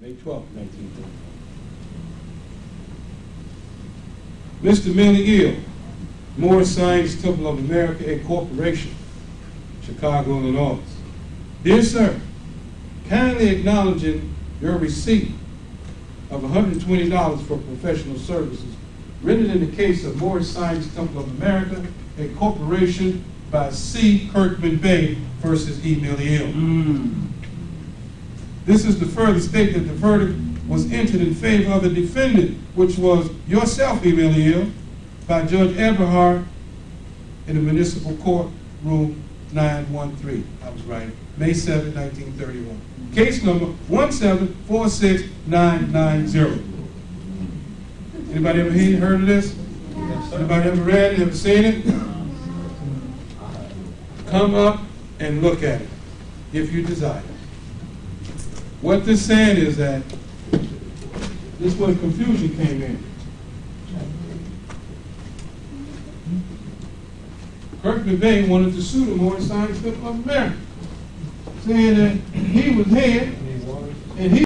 May 12, 1931. Mr. Mealy El, Moorish Science Temple of America Incorporation, Chicago, Illinois. Dear sir, kindly acknowledging your receipt of $120 for professional services rendered in the case of Moorish Science Temple of America Incorporation by C. Kirkman Bey versus E. Mealy El. Mm. This is the further state that the verdict was entered in favor of the defendant, which was yourself, Emily Hill, by Judge Eberhard in the municipal court room 913. I was right. May 7, 1931. Case number 1746990. Anybody ever he- heard of this? Anybody ever read it, ever seen it? Come up and look at it, if you desire. What this saying is that this is where confusion came in. Kirk Bay wanted to sue the Moorish Science Temple of America, saying that he was here and he